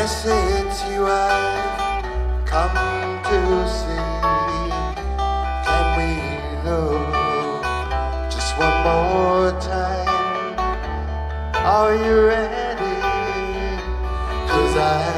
Yes, it's you I've come to see. Can we look just one more time? Are you ready? Cause I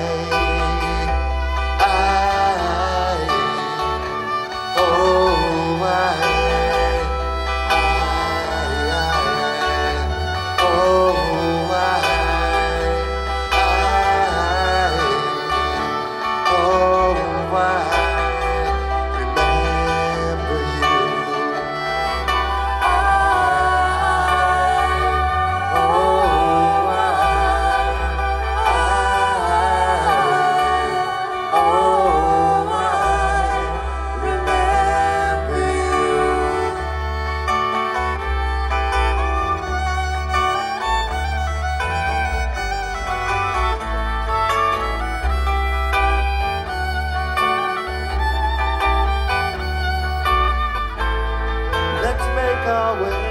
our way.